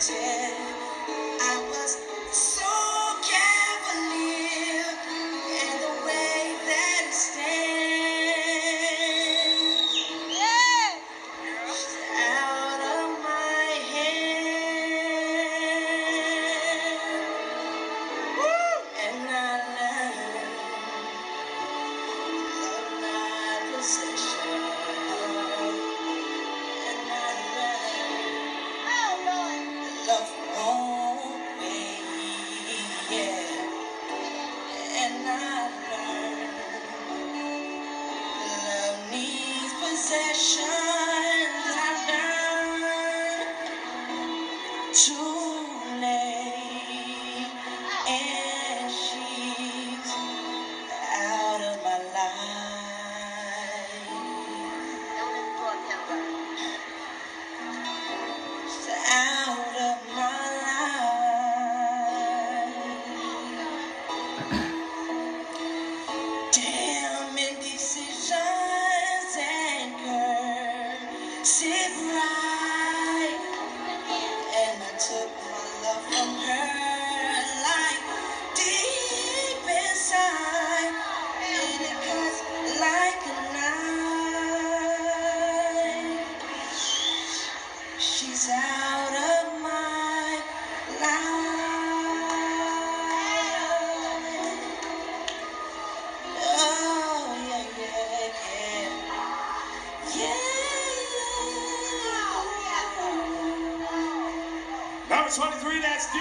见。Possessions. I've learned too right. 23, that's.